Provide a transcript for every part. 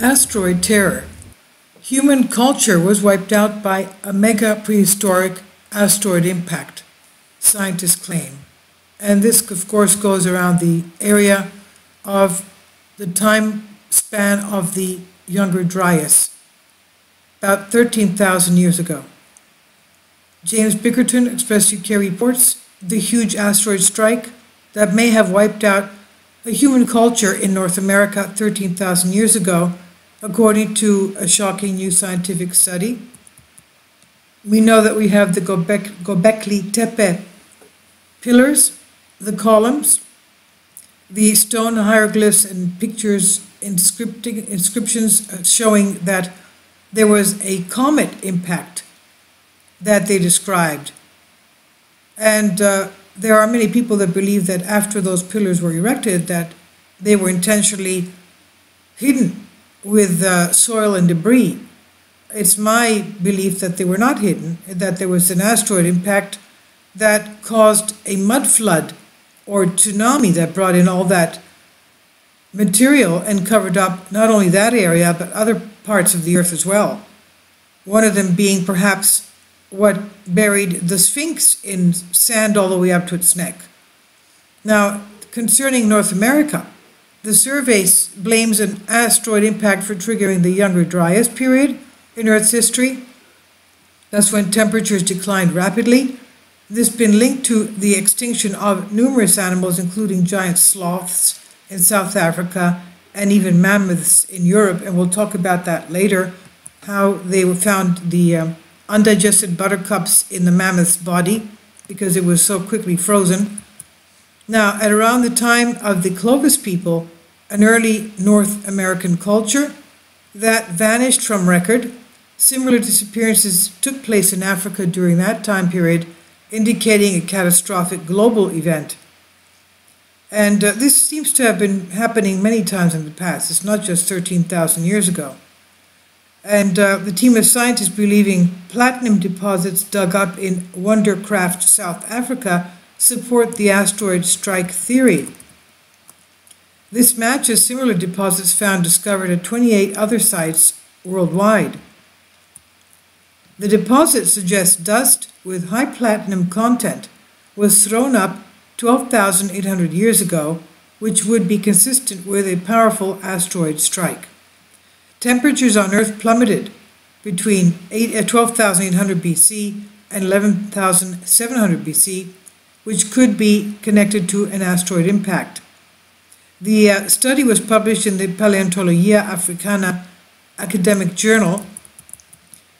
Asteroid terror. Human culture was wiped out by a mega prehistoric asteroid impact, scientists claim. And this, of course, goes around the area of the time span of the Younger Dryas, about 13,000 years ago. James Bickerton, Express UK reports the huge asteroid strike that may have wiped out a human culture in North America 13,000 years ago, according to a shocking new scientific study. We know that we have the Gobek, Gobekli Tepe pillars, the columns, the stone hieroglyphs and pictures inscriptions uh, showing that there was a comet impact that they described. And uh, there are many people that believe that after those pillars were erected, that they were intentionally hidden with uh, soil and debris. It's my belief that they were not hidden, that there was an asteroid impact that caused a mud flood or tsunami that brought in all that material and covered up not only that area, but other parts of the earth as well. One of them being perhaps what buried the Sphinx in sand all the way up to its neck. Now, concerning North America, the survey blames an asteroid impact for triggering the Younger Dryas period in Earth's history. That's when temperatures declined rapidly. This has been linked to the extinction of numerous animals, including giant sloths in South Africa and even mammoths in Europe, and we'll talk about that later, how they found the um, undigested buttercups in the mammoth's body because it was so quickly frozen. Now, at around the time of the Clovis people, an early North American culture that vanished from record, similar disappearances took place in Africa during that time period, indicating a catastrophic global event. And uh, this seems to have been happening many times in the past. It's not just 13,000 years ago. And uh, the team of scientists believing platinum deposits dug up in Wonderkrater, South Africa, support the asteroid strike theory. This matches similar deposits found discovered at 28 other sites worldwide. The deposit suggests dust with high platinum content was thrown up 12,800 years ago, which would be consistent with a powerful asteroid strike. Temperatures on Earth plummeted between 12,800 uh, BC and 11,700 BC, which could be connected to an asteroid impact. The uh, study was published in the Paleontologia Africana academic journal.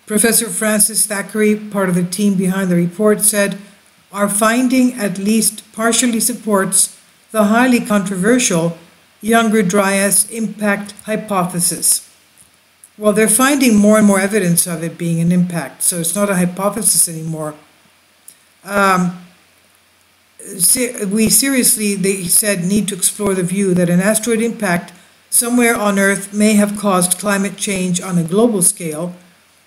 Professor Francis Thackeray, part of the team behind the report, said our finding at least partially supports the highly controversial Younger Dryas impact hypothesis. Well, they're finding more and more evidence of it being an impact, so it's not a hypothesis anymore. Um, we seriously, they said, need to explore the view that an asteroid impact somewhere on Earth may have caused climate change on a global scale.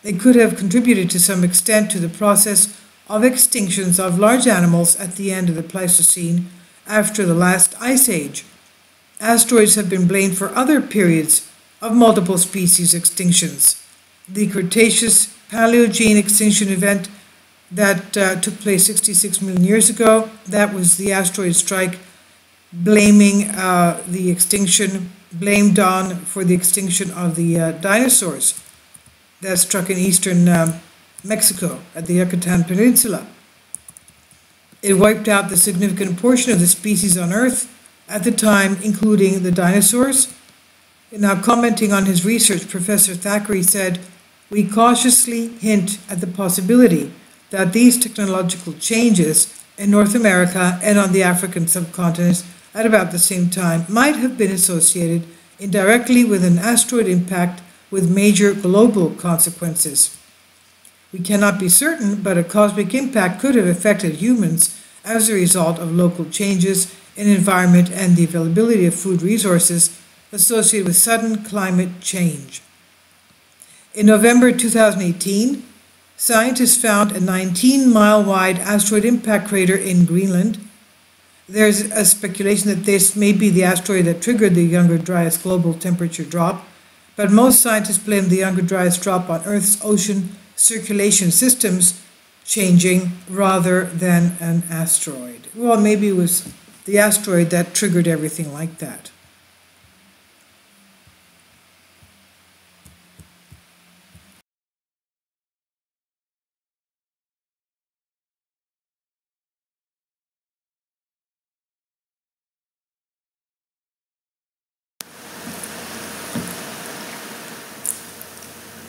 It could have contributed to some extent to the process of extinctions of large animals at the end of the Pleistocene after the last ice age. Asteroids have been blamed for other periods of multiple species extinctions. The Cretaceous Paleogene extinction event that uh, took place 66 million years ago, that was the asteroid strike blaming uh, the extinction, blamed on for the extinction of the uh, dinosaurs that struck in eastern um, Mexico at the Yucatan Peninsula. It wiped out the significant portion of the species on Earth at the time, including the dinosaurs. Now, commenting on his research, Professor Thackeray said, We cautiously hint at the possibility that these technological changes in North America and on the African subcontinent at about the same time might have been associated indirectly with an asteroid impact with major global consequences. We cannot be certain, but a cosmic impact could have affected humans as a result of local changes in environment and the availability of food resources associated with sudden climate change. In November 2018, scientists found a 19 mile wide asteroid impact crater in Greenland. There's a speculation that this may be the asteroid that triggered the Younger Dryas global temperature drop, but most scientists blame the Younger Dryas drop on Earth's ocean circulation systems changing rather than an asteroid. Well, maybe it was the asteroid that triggered everything like that.